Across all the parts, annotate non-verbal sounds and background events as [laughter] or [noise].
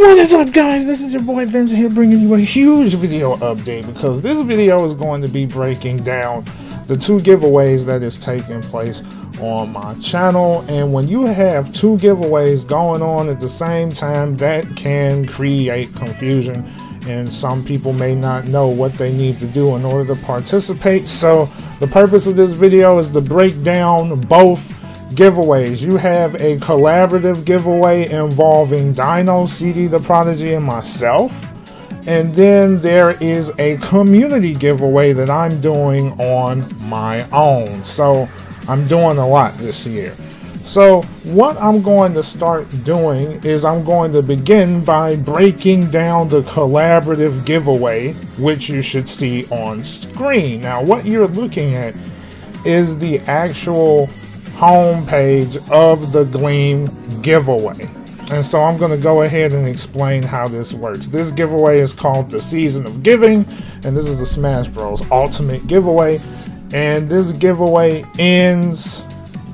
What is up guys, this is your boy Venture here bringing you a huge video update because this video is going to be breaking down the two giveaways that is taking place on my channel. And when you have two giveaways going on at the same time that can create confusion. And some people may not know what they need to do in order to participate. So the purpose of this video is to break down both giveaways. You have a collaborative giveaway involving Dino, CD the Prodigy, and myself. And then there is a community giveaway that I'm doing on my own. So I'm doing a lot this year. So what I'm going to start doing is I'm going to begin by breaking down the collaborative giveaway, which you should see on screen. Now what you're looking at is the actual homepage of the Gleam giveaway. And so I'm going to go ahead and explain how this works. This giveaway is called the Season of Giving, and this is the Smash Bros. Ultimate Giveaway. And this giveaway ends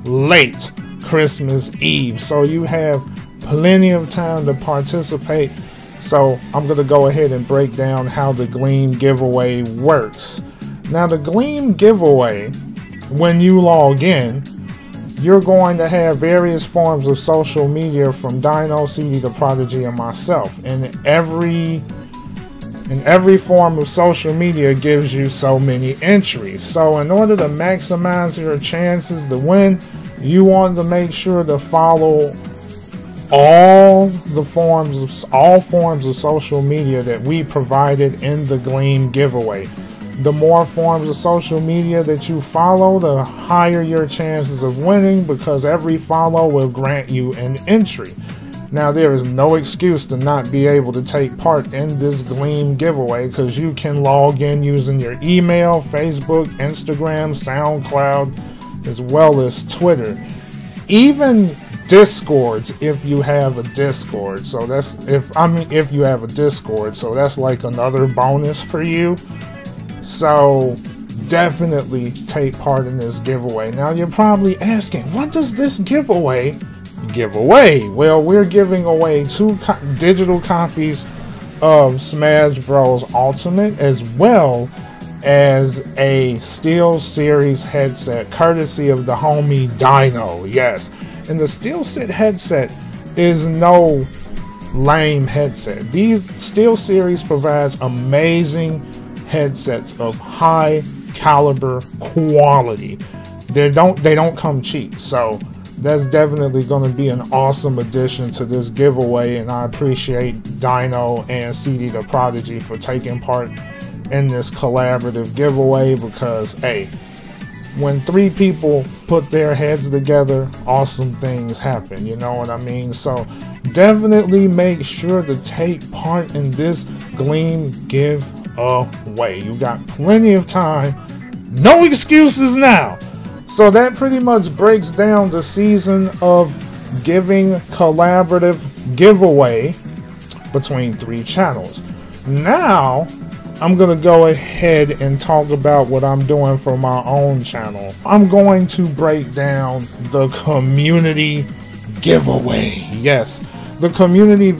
late Christmas Eve. So you have plenty of time to participate. So I'm going to go ahead and break down how the Gleam giveaway works. Now, the Gleam giveaway, when you log in, you're going to have various forms of social media from Dino, CD, the Prodigy, and myself. And every and every form of social media gives you so many entries. So in order to maximize your chances to win, you want to make sure to follow all the forms of all forms of social media that we provided in the Gleam giveaway the more forms of social media that you follow, the higher your chances of winning because every follow will grant you an entry. Now, there is no excuse to not be able to take part in this Gleam giveaway because you can log in using your email, Facebook, Instagram, SoundCloud, as well as Twitter. Even discords if you have a discord so that's if i mean if you have a discord so that's like another bonus for you so definitely take part in this giveaway. Now you're probably asking, what does this giveaway give away? Well, we're giving away two co digital copies of Smash Bros. Ultimate as well as a SteelSeries headset courtesy of the homie Dino. Yes. And the Steel Set headset is no lame headset. These SteelSeries provides amazing headsets of high caliber quality. They don't they don't come cheap. So that's definitely going to be an awesome addition to this giveaway and I appreciate Dino and CD the Prodigy for taking part in this collaborative giveaway because hey when three people put their heads together awesome things happen you know what I mean so definitely make sure to take part in this Gleam give away. You got plenty of time. No excuses now. So that pretty much breaks down the season of giving collaborative giveaway between three channels. Now, I'm going to go ahead and talk about what I'm doing for my own channel. I'm going to break down the community giveaway. Yes, the community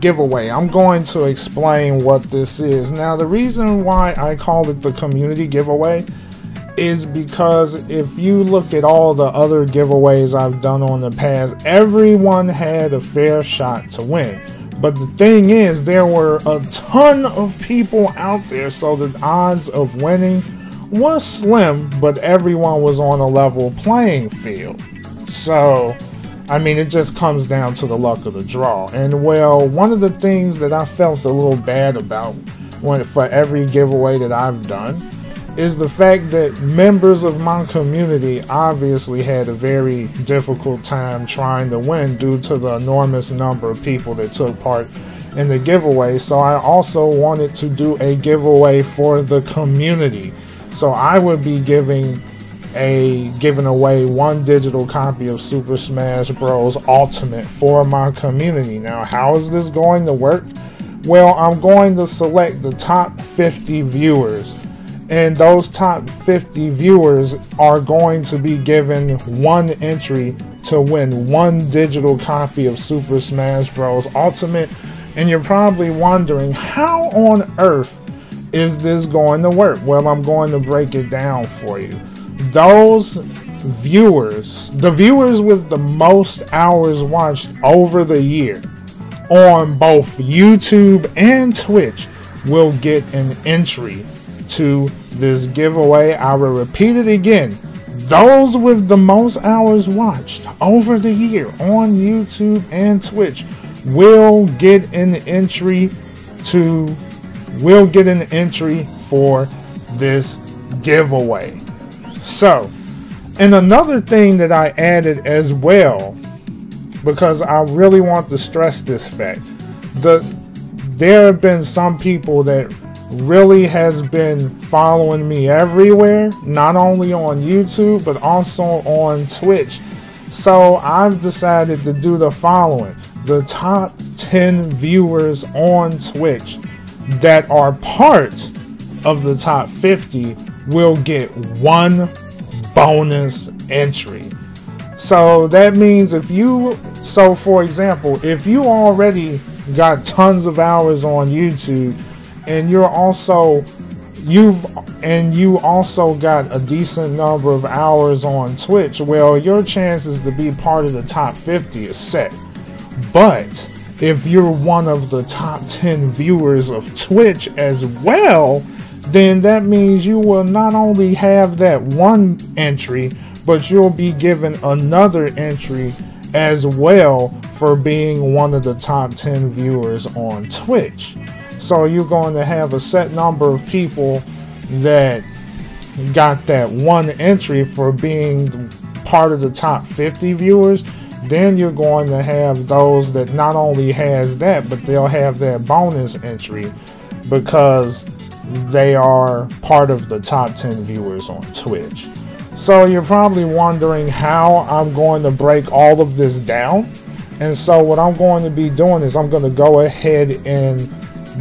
giveaway. I'm going to explain what this is. Now, the reason why I call it the community giveaway is because if you look at all the other giveaways I've done on the past, everyone had a fair shot to win. But the thing is, there were a ton of people out there, so the odds of winning was slim, but everyone was on a level playing field. So, I mean, it just comes down to the luck of the draw. And well, one of the things that I felt a little bad about when for every giveaway that I've done is the fact that members of my community obviously had a very difficult time trying to win due to the enormous number of people that took part in the giveaway. So I also wanted to do a giveaway for the community. So I would be giving a giving away one digital copy of Super Smash Bros. Ultimate for my community. Now, how is this going to work? Well, I'm going to select the top 50 viewers, and those top 50 viewers are going to be given one entry to win one digital copy of Super Smash Bros. Ultimate. And you're probably wondering, how on earth is this going to work? Well, I'm going to break it down for you. Those viewers, the viewers with the most hours watched over the year on both YouTube and Twitch will get an entry to this giveaway. I will repeat it again. Those with the most hours watched over the year on YouTube and Twitch will get an entry to will get an entry for this giveaway. So, and another thing that I added as well because I really want to stress this fact. The there have been some people that really has been following me everywhere, not only on YouTube, but also on Twitch. So I've decided to do the following. The top 10 viewers on Twitch that are part of the top 50 will get one bonus entry. So that means if you, so for example, if you already got tons of hours on YouTube and you're also you've and you also got a decent number of hours on Twitch, well, your chances to be part of the top 50 is set. But if you're one of the top 10 viewers of Twitch as well, then that means you will not only have that one entry, but you'll be given another entry as well for being one of the top 10 viewers on Twitch. So you're going to have a set number of people that got that one entry for being part of the top 50 viewers. Then you're going to have those that not only has that, but they'll have that bonus entry because they are part of the top 10 viewers on Twitch. So you're probably wondering how I'm going to break all of this down. And so what I'm going to be doing is I'm going to go ahead and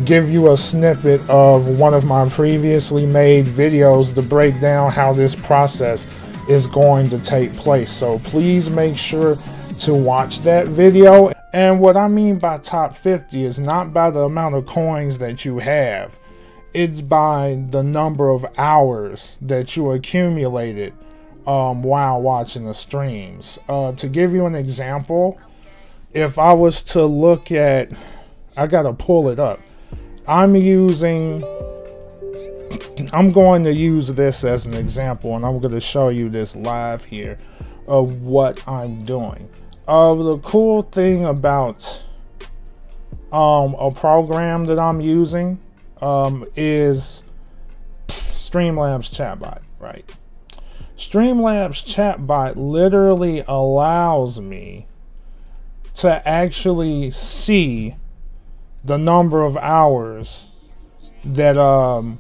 give you a snippet of one of my previously made videos to break down how this process is going to take place. So please make sure to watch that video. And what I mean by top 50 is not by the amount of coins that you have. It's by the number of hours that you accumulated um, while watching the streams. Uh, to give you an example, if I was to look at, I gotta pull it up. I'm using, [clears throat] I'm going to use this as an example, and I'm going to show you this live here of what I'm doing. Uh, the cool thing about um, a program that I'm using um, is Streamlabs Chatbot, right? Streamlabs chatbot literally allows me to actually see the number of hours that um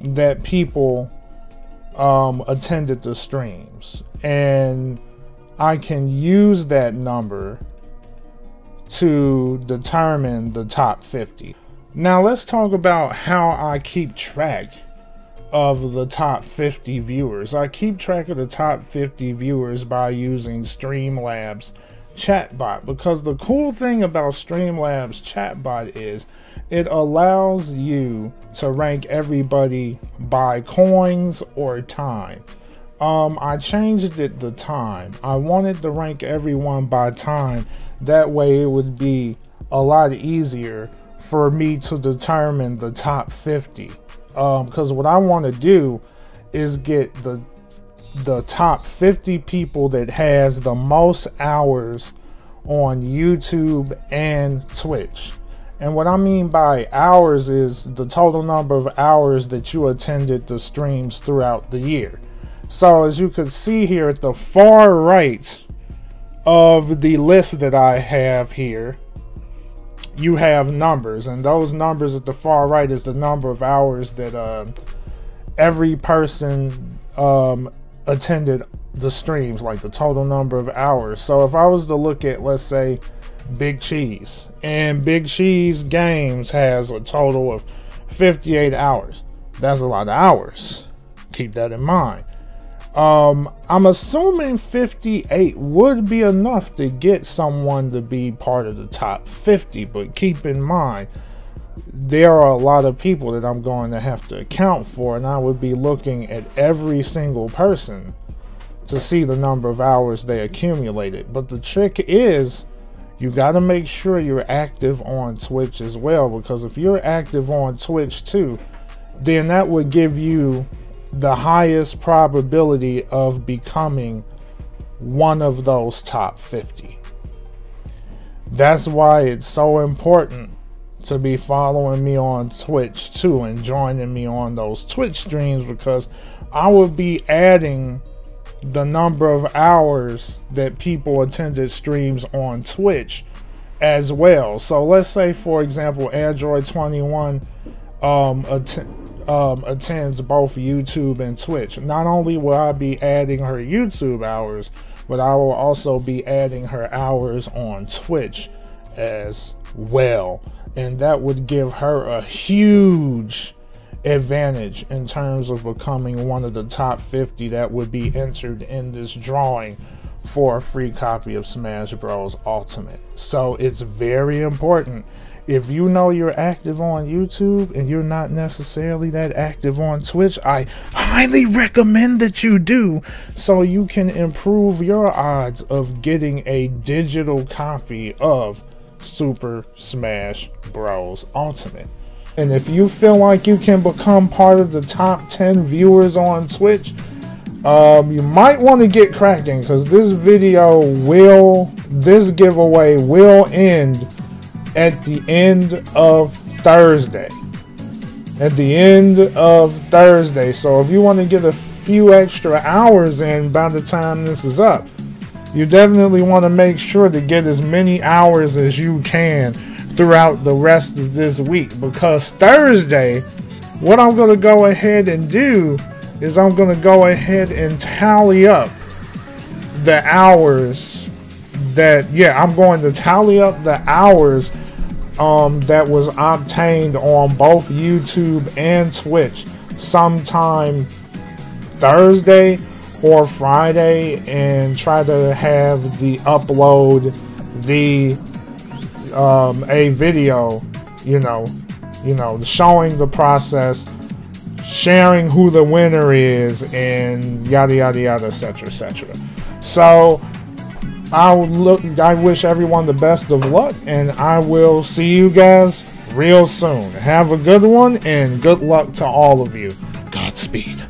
that people um attended the streams and I can use that number to determine the top 50. Now let's talk about how I keep track of the top 50 viewers. I keep track of the top 50 viewers by using Streamlabs chatbot because the cool thing about Streamlabs chatbot is it allows you to rank everybody by coins or time. Um, I changed it the time. I wanted to rank everyone by time. That way it would be a lot easier for me to determine the top 50 because um, what I want to do is get the the top 50 people that has the most hours on YouTube and Twitch. And what I mean by hours is the total number of hours that you attended the streams throughout the year. So as you can see here at the far right of the list that I have here, you have numbers, and those numbers at the far right is the number of hours that uh, every person um, attended the streams, like the total number of hours. So if I was to look at, let's say, Big Cheese, and Big Cheese Games has a total of 58 hours. That's a lot of hours. Keep that in mind. Um, I'm assuming 58 would be enough to get someone to be part of the top 50, but keep in mind, there are a lot of people that I'm going to have to account for, and I would be looking at every single person to see the number of hours they accumulated. But the trick is, you got to make sure you're active on Twitch as well, because if you're active on Twitch too, then that would give you the highest probability of becoming one of those top 50. That's why it's so important to be following me on Twitch too and joining me on those Twitch streams because I will be adding the number of hours that people attended streams on Twitch as well. So let's say, for example, Android 21 um, um, attends both YouTube and Twitch. Not only will I be adding her YouTube hours, but I will also be adding her hours on Twitch as well. And that would give her a huge advantage in terms of becoming one of the top 50 that would be entered in this drawing for a free copy of Smash Bros. Ultimate. So it's very important if you know you're active on YouTube and you're not necessarily that active on Twitch, I highly recommend that you do so you can improve your odds of getting a digital copy of Super Smash Bros. Ultimate. And if you feel like you can become part of the top 10 viewers on Twitch, um, you might want to get cracking because this video will, this giveaway will end at the end of Thursday. At the end of Thursday. So if you want to get a few extra hours in by the time this is up, you definitely want to make sure to get as many hours as you can throughout the rest of this week because Thursday, what I'm going to go ahead and do is I'm going to go ahead and tally up the hours that, yeah, I'm going to tally up the hours um, that was obtained on both YouTube and Twitch sometime Thursday or Friday and try to have the upload the um, a video, you know, you know, showing the process, sharing who the winner is, and yada yada yada, etc. etc. So I look. I wish everyone the best of luck, and I will see you guys real soon. Have a good one, and good luck to all of you. Godspeed.